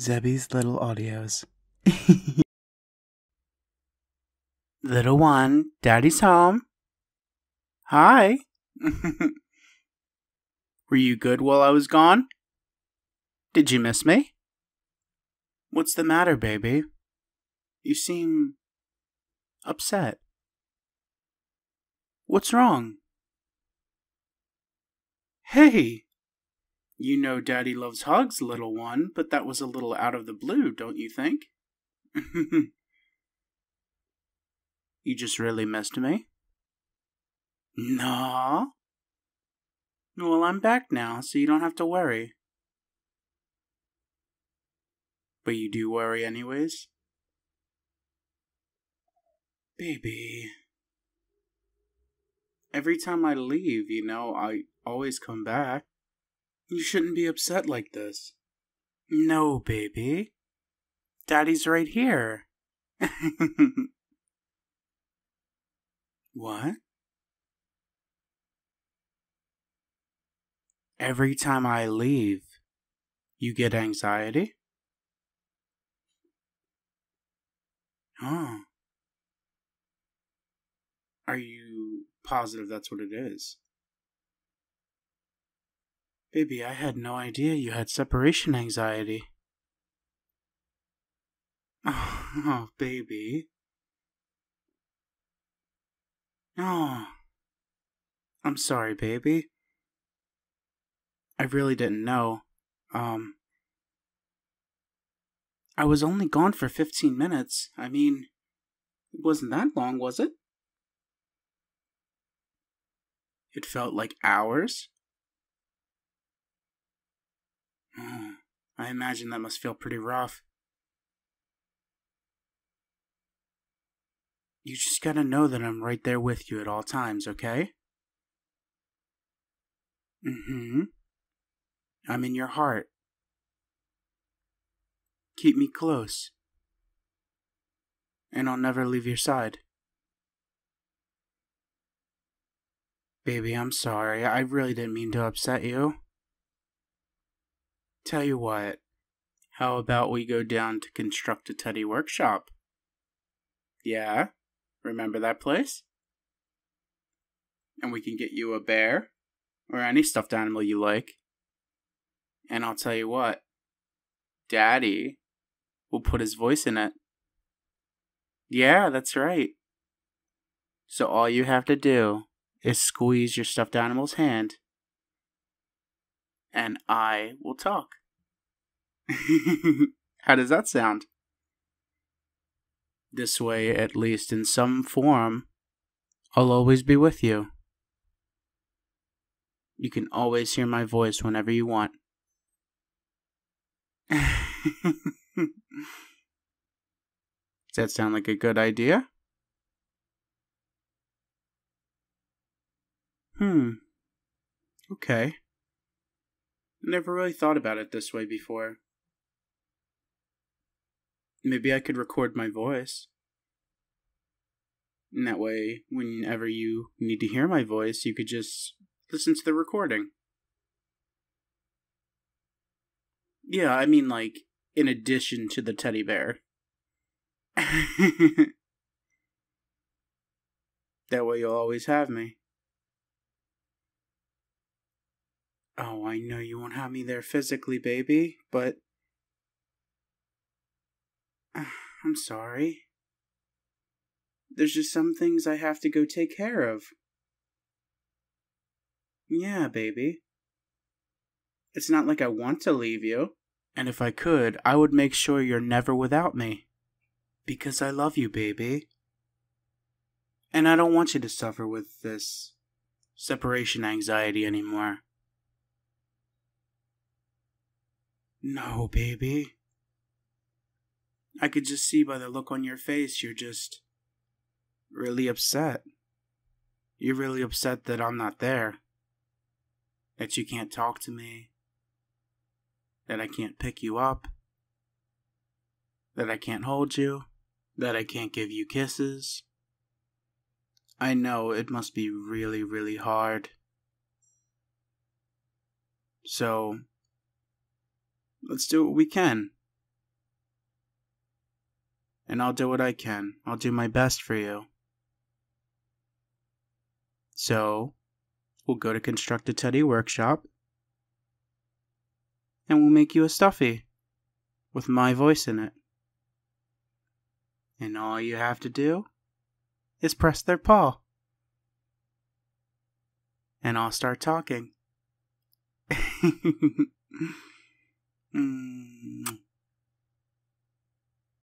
Zebby's little audios. little one, daddy's home. Hi. Were you good while I was gone? Did you miss me? What's the matter, baby? You seem upset. What's wrong? Hey! You know Daddy loves hugs, little one, but that was a little out of the blue, don't you think? you just really missed me? No. Well, I'm back now, so you don't have to worry. But you do worry anyways? Baby. Every time I leave, you know, I always come back. You shouldn't be upset like this. No, baby. Daddy's right here. what? Every time I leave, you get anxiety? Oh. Are you positive that's what it is? Baby, I had no idea you had separation anxiety. Oh, baby. Oh. I'm sorry, baby. I really didn't know. Um. I was only gone for 15 minutes. I mean, it wasn't that long, was it? It felt like hours. I imagine that must feel pretty rough. You just gotta know that I'm right there with you at all times, okay? Mm hmm. I'm in your heart. Keep me close. And I'll never leave your side. Baby, I'm sorry. I really didn't mean to upset you. Tell you what, how about we go down to construct a teddy workshop? Yeah, remember that place? And we can get you a bear or any stuffed animal you like. And I'll tell you what, Daddy will put his voice in it. Yeah, that's right. So all you have to do is squeeze your stuffed animal's hand and I will talk. How does that sound? This way, at least in some form, I'll always be with you. You can always hear my voice whenever you want. Does that sound like a good idea? Hmm. Okay. Never really thought about it this way before. Maybe I could record my voice. And that way, whenever you need to hear my voice, you could just listen to the recording. Yeah, I mean, like, in addition to the teddy bear. that way you'll always have me. Oh, I know you won't have me there physically, baby, but. I'm sorry. There's just some things I have to go take care of. Yeah, baby. It's not like I want to leave you. And if I could, I would make sure you're never without me. Because I love you, baby. And I don't want you to suffer with this separation anxiety anymore. No, baby. I could just see by the look on your face you're just really upset. You're really upset that I'm not there. That you can't talk to me. That I can't pick you up. That I can't hold you. That I can't give you kisses. I know it must be really, really hard. So, Let's do what we can. And I'll do what I can. I'll do my best for you. So, we'll go to Construct a Teddy Workshop, and we'll make you a stuffy with my voice in it. And all you have to do is press their paw. And I'll start talking. mm.